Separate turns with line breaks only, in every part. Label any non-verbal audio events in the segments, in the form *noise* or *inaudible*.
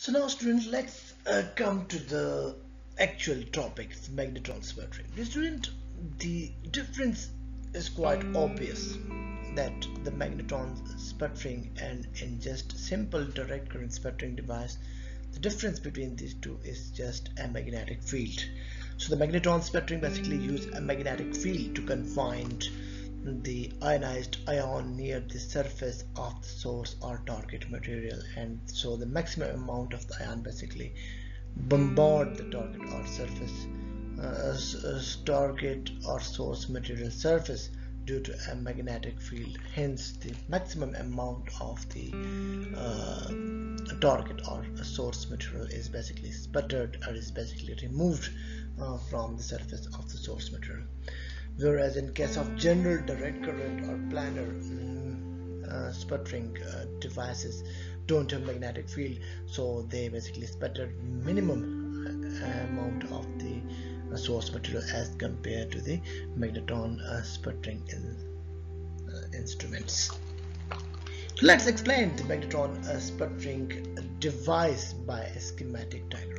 So now students, let's uh, come to the actual topics, magnetron sputtering. The student, the difference is quite obvious that the magnetron sputtering and in just simple direct current sputtering device, the difference between these two is just a magnetic field. So the magnetron sputtering basically use a magnetic field to confine the ionized ion near the surface of the source or target material and so the maximum amount of the ion basically bombard the target or surface uh, target or source material surface due to a magnetic field. Hence the maximum amount of the uh, target or source material is basically sputtered or is basically removed uh, from the surface of the source material whereas in case of general direct current or planar mm, uh, sputtering uh, devices don't have magnetic field so they basically sputter minimum uh, amount of the uh, source material as compared to the magnetron uh, sputtering in, uh, instruments. Let's explain the magnetron sputtering device by schematic diagram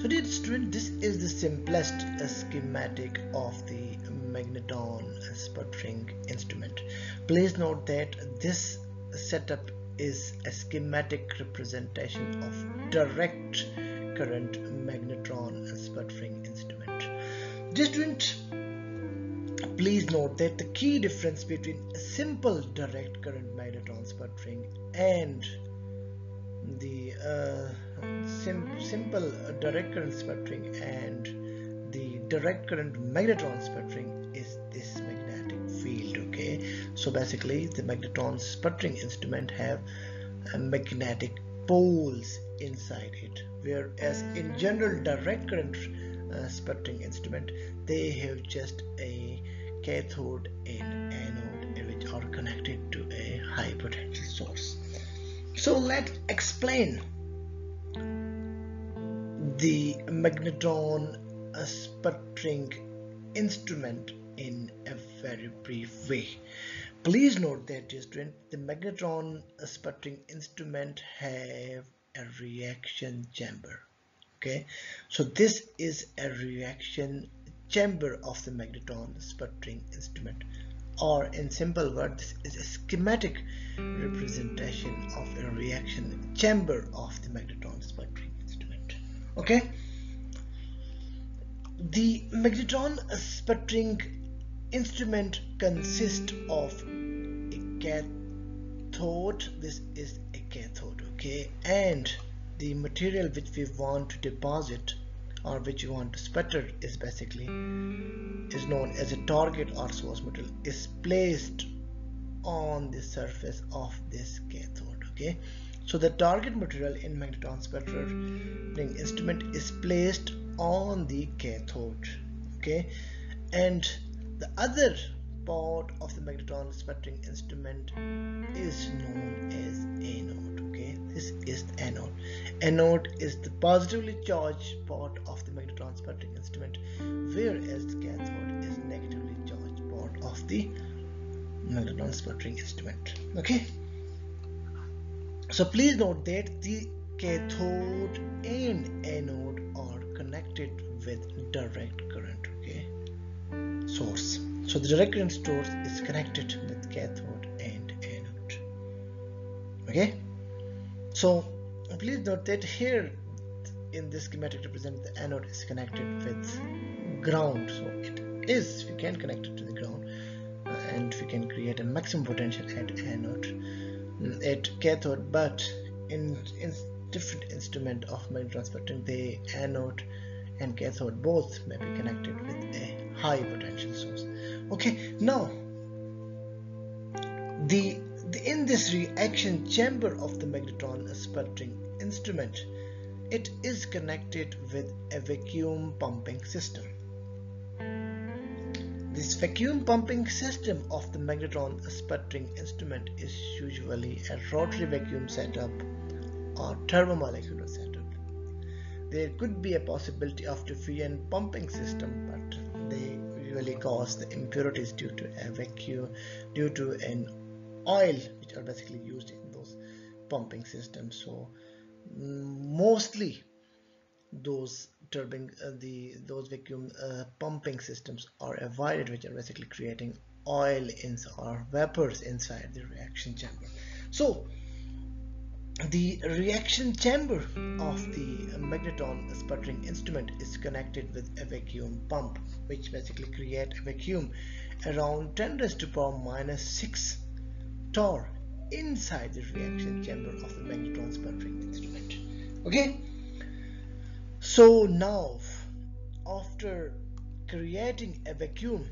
so dear student, this is the simplest schematic of the magnetron sputtering instrument. Please note that this setup is a schematic representation of direct current magnetron sputtering instrument. Dear student, please note that the key difference between a simple direct current magnetron sputtering and the sim simple uh, direct current sputtering and the direct current magnetron sputtering is this magnetic field okay? So basically the magnetron sputtering instrument have uh, magnetic poles inside it whereas in mm-hmm. general direct current uh, sputtering instrument they have just a cathode and anode which are connected to a high potential source. So let's explain the magnetron sputtering instrument in a very brief way. Please note that student, the magnetron sputtering instrument have a reaction chamber. Okay, so this is a reaction chamber of the magnetron sputtering instrument or in simple words this is a schematic representation of a reaction chamber of the magnetron sputtering okay? The magnetron sputtering instrument consists of a cathode. This is a cathode okay? And the material which we want to deposit or which you want to sputter is basically is known as a target or source material is placed on the surface of this cathode okay so the target material in magnetron sputtering instrument is placed on the cathode okay? And the other part of the magnetron sputtering instrument is known as anode okay? This is the anode. Anode is the positively charged part of the magnetron sputtering instrument whereas the cathode is negatively charged part of the magnetron sputtering instrument okay so please note that the cathode and anode are connected with direct current okay? Source. So the direct current source is connected with cathode and anode okay? So please note that here in this schematic represent the anode is connected with ground. So it is we can connect it to the ground uh, and we can create a maximum potential at anode at cathode but in, in different instrument of magnetron sputtering the anode and cathode both may be connected with a high potential source. Okay now the, the in this reaction chamber of the magnetron sputtering instrument it is connected with a vacuum pumping system this vacuum pumping system of the magnetron sputtering instrument is usually a rotary vacuum setup or turbomolecular setup. There could be a possibility of diffusion pumping system, but they usually cause the impurities due to a vacuum, due to an oil which are basically used in those pumping systems. So mm, mostly those turbine uh, the those vacuum uh, pumping systems are avoided which are basically creating oil in or vapors inside the reaction chamber. So the reaction chamber of the magnetron sputtering instrument is connected with a vacuum pump which basically create a vacuum around 10 raised to power minus 6 torr inside the reaction chamber of the magnetron sputtering instrument. Okay so now after creating a vacuum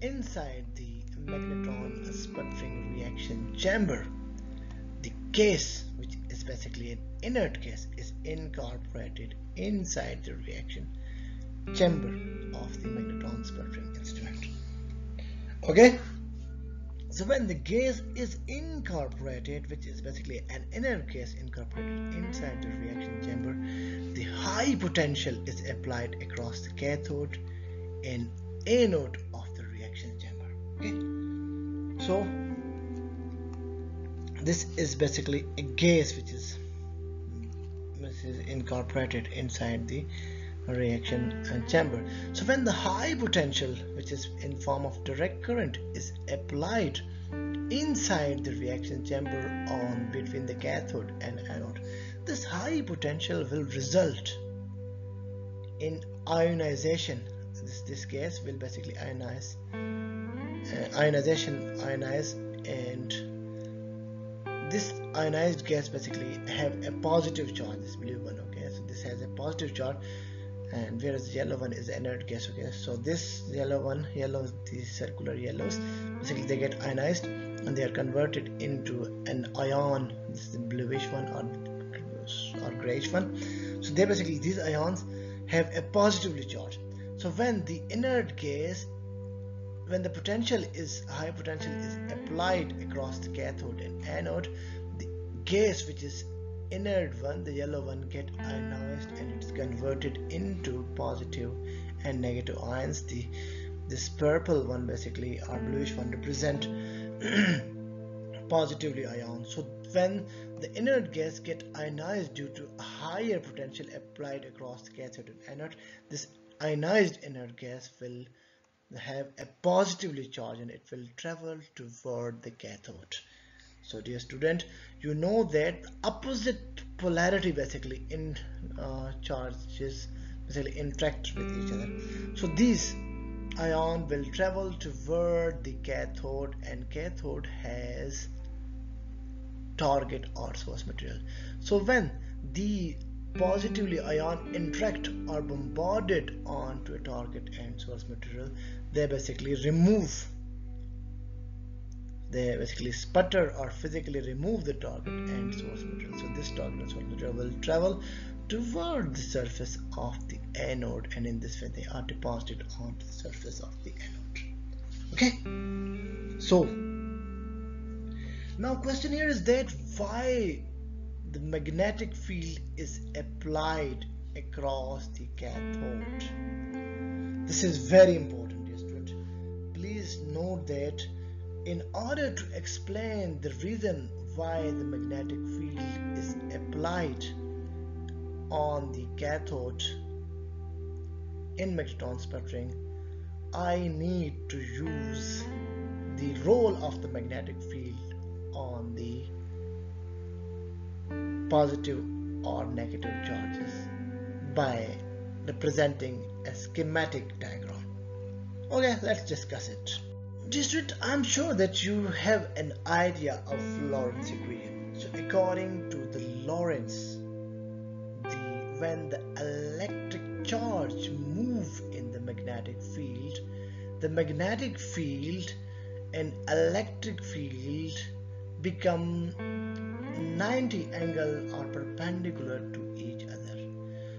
inside the magnetron sputtering reaction chamber the case which is basically an inert case is incorporated inside the reaction chamber of the magnetron sputtering instrument. Okay so when the gas is incorporated which is basically an inert gas incorporated inside the reaction chamber the high potential is applied across the cathode and anode of the reaction chamber okay? So this is basically a gas which is which is incorporated inside the reaction uh, chamber. So when the high potential which is in form of direct current is applied inside the reaction chamber on between the cathode and anode this high potential will result in ionization. This, this gas will basically ionize uh, ionization ionize and this ionized gas basically have a positive charge. This blue one okay so this has a positive charge and whereas the yellow one is inert gas okay so this yellow one yellow these circular yellows basically they get ionized and they are converted into an ion. This is the bluish one or, or grayish one. So they basically these ions have a positively charged so when the inert gas when the potential is high potential is applied across the cathode and anode the gas which is inert one the yellow one get ionized and it's converted into positive and negative ions. The this purple one basically or bluish one represent *clears throat* positively ion. so when the inert gas get ionized due to a higher potential applied across the cathode and anode this ionized inert gas will have a positively charge and it will travel toward the cathode so dear student you know that opposite polarity basically in uh, charges basically interact with each other so these ion will travel toward the cathode and cathode has target or source material. So when the positively ion interact or bombarded onto a target and source material they basically remove they basically sputter or physically remove the target and source material. So this target and source material will travel toward the surface of the anode and in this way they are deposited onto the surface of the anode. Okay? So now question here is that why the magnetic field is applied across the cathode? This is very important dear student please note that in order to explain the reason why the magnetic field is applied on the cathode in magnetron sputtering I need to use the role of the magnetic field on the positive or negative charges by representing a schematic diagram. Okay, let's discuss it. District, I'm sure that you have an idea of Lorentz equation. So according to the Lorentz, when the electric charge move in the magnetic field, the magnetic field and electric field become 90 angle or perpendicular to each other.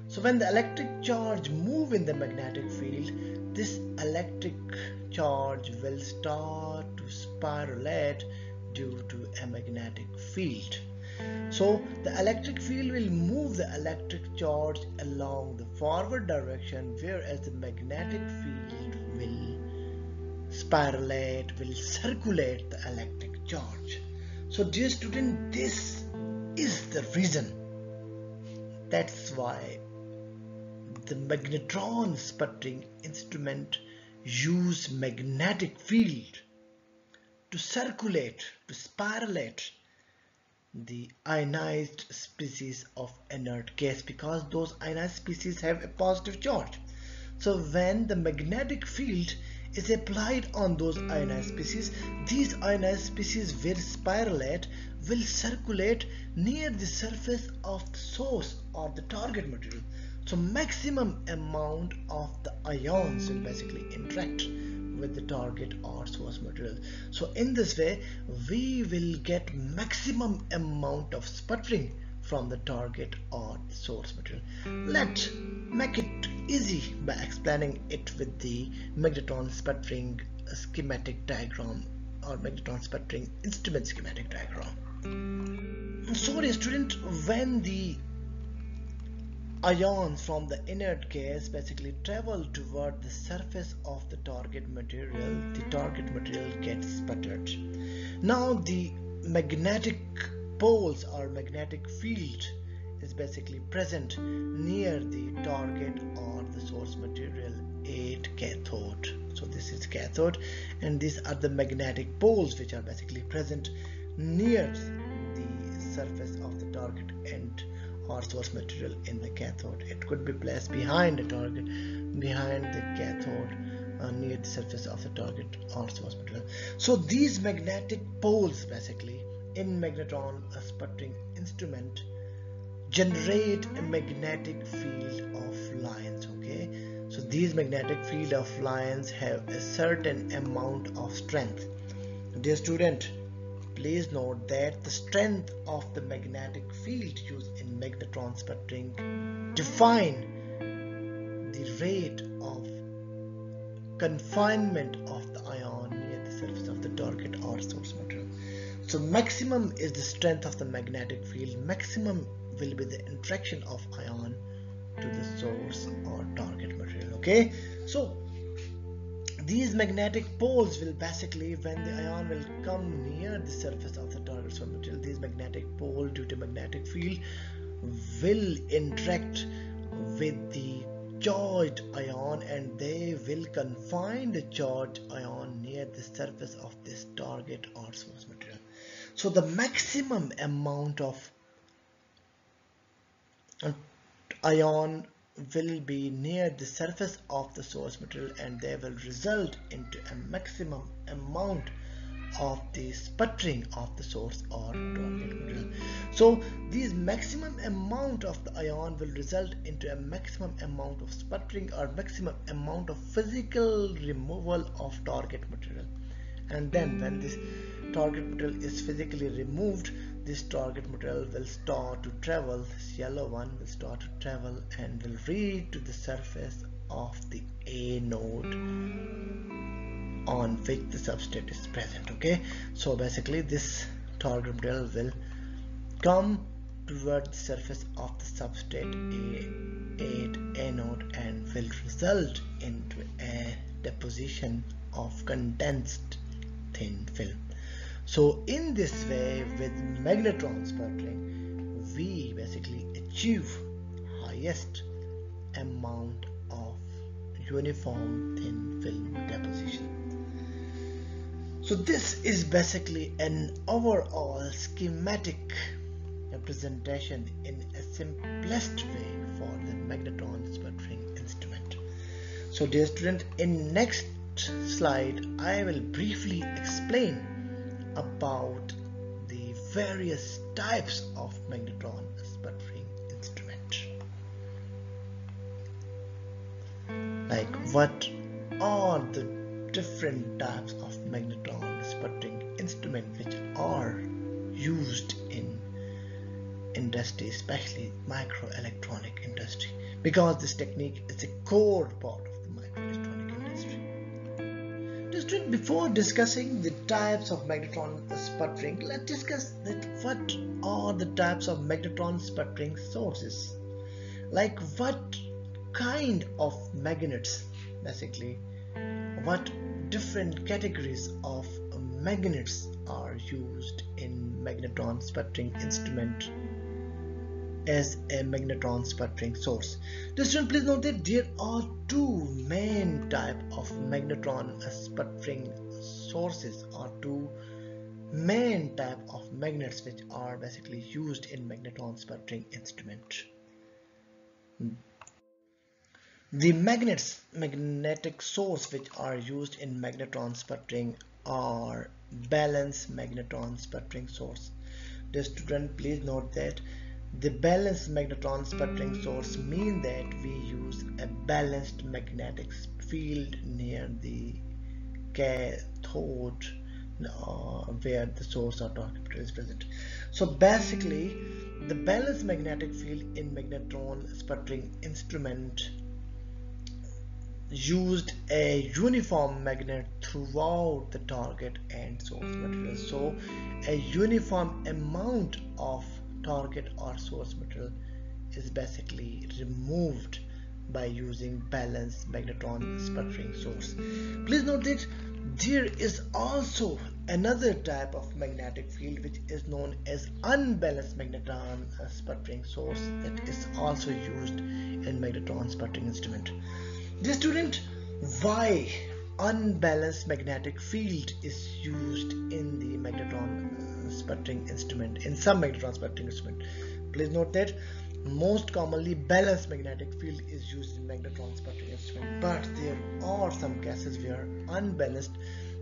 So when the electric charge move in the magnetic field, this electric charge will start to spiralate due to a magnetic field. So the electric field will move the electric charge along the forward direction whereas the magnetic field will spiralate, will circulate the electric charge. So dear student, this is the reason That's why the magnetron sputtering instrument use magnetic field to circulate, to spiralate the ionized species of inert gas because those ionized species have a positive charge. So when the magnetic field is applied on those ionized species, these ionized species will spiralate, will circulate near the surface of the source or the target material. So maximum amount of the ions will basically interact with the target or source material. So in this way, we will get maximum amount of sputtering from the target or source material. Let's make it easy by explaining it with the magnetron sputtering schematic diagram or magnetron sputtering instrument schematic diagram. sorry student, when the ions from the inert gas basically travel toward the surface of the target material. The target material gets sputtered. Now the magnetic poles or magnetic field is basically present near the target or the source material 8 cathode. So this is cathode and these are the magnetic poles which are basically present near the surface of the target and or source material in the cathode. It could be placed behind the target, behind the cathode, uh, near the surface of the target or source material. So these magnetic poles basically in magnetron a sputtering instrument generate a magnetic field of lines okay so these magnetic field of lines have a certain amount of strength dear student Please note that the strength of the magnetic field used in magnetron sputtering define the rate of confinement of the ion near the surface of the target or source material. So maximum is the strength of the magnetic field, maximum will be the interaction of ion to the source or target material. Okay, so these magnetic poles will basically when the ion will come near the surface of the target source material these magnetic pole due to magnetic field will interact with the charged ion and they will confine the charged ion near the surface of this target or source material. So the maximum amount of ion will be near the surface of the source material and they will result into a maximum amount of the sputtering of the source or target material. So these maximum amount of the ion will result into a maximum amount of sputtering or maximum amount of physical removal of target material. And then when this target material is physically removed, this target material will start to travel this yellow one will start to travel and will reach to the surface of the anode on which the substrate is present okay? So basically this target material will come toward the surface of the substrate A8 anode and will result into a deposition of condensed thin film so in this way with magnetron sputtering we basically achieve highest amount of uniform thin film deposition. So this is basically an overall schematic representation in a simplest way for the magnetron sputtering instrument. So dear student in next slide I will briefly explain about the various types of magnetron sputtering instrument. Like what are the different types of magnetron sputtering instrument which are used in industry, especially microelectronic industry, because this technique is a core part Before discussing the types of magnetron sputtering, let's discuss that what are the types of magnetron sputtering sources. Like what kind of magnets basically, what different categories of magnets are used in magnetron sputtering instrument as a magnetron sputtering source. The student please note that there are two main type of magnetron sputtering sources or two main type of magnets which are basically used in magnetron sputtering instrument. Hmm. The magnets magnetic source which are used in magnetron sputtering are balanced magnetron sputtering source. The student please note that the balanced magnetron sputtering source mean that we use a balanced magnetic field near the cathode uh, where the source or target is present. So basically the balanced magnetic field in magnetron sputtering instrument used a uniform magnet throughout the target and source material so a uniform amount of target or source material is basically removed by using balanced magnetron sputtering source. Please note that there is also another type of magnetic field which is known as unbalanced magnetron uh, sputtering source that is also used in magnetron sputtering instrument. The student, why unbalanced magnetic field is used in the magnetron sputtering instrument, in some magnetron sputtering instrument. Please note that most commonly balanced magnetic field is used in magnetron sputtering instrument, but there are some cases where unbalanced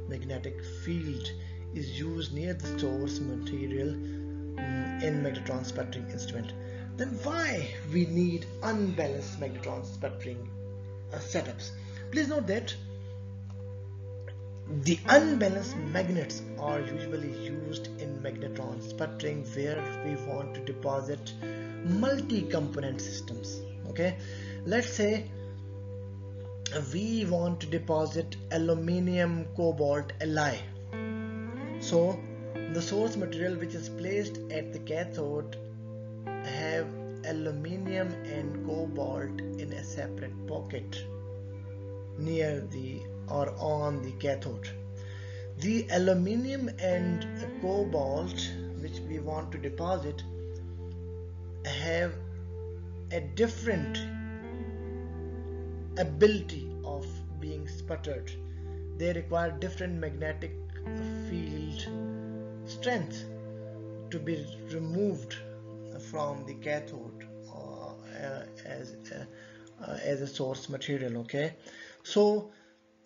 magnetic field is used near the source material mm, in magnetron sputtering instrument. Then why we need unbalanced magnetron sputtering uh, setups. Please note that the unbalanced magnets are usually used in magnetron sputtering where we want to deposit multi-component systems. Okay, let's say we want to deposit aluminium cobalt alloy. So the source material which is placed at the cathode have aluminium and cobalt in a separate pocket near the or on the cathode. The aluminium and cobalt which we want to deposit have a different ability of being sputtered. They require different magnetic field strength to be removed from the cathode uh, uh, as uh, as a source material okay so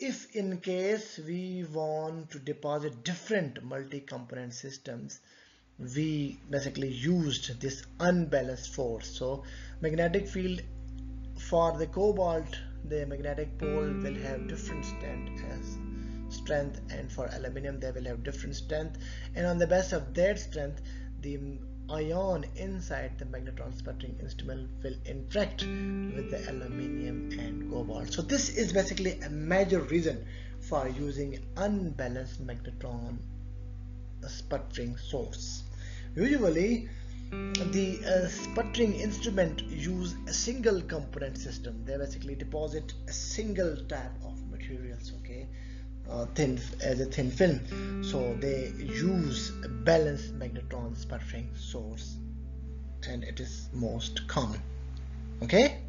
if in case we want to deposit different multi-component systems we basically used this unbalanced force. So magnetic field for the cobalt the magnetic pole will have different strength uh, as strength and for aluminum they will have different strength. And on the base of their strength the ion inside the magnetron sputtering instrument will interact with the aluminium and cobalt. So this is basically a major reason for using unbalanced magnetron sputtering source. Usually the uh, sputtering instrument use a single component system. They basically deposit a single type of materials, okay? Uh, thin as a thin film. So they use balanced magnetron sputtering source and it is most common. Okay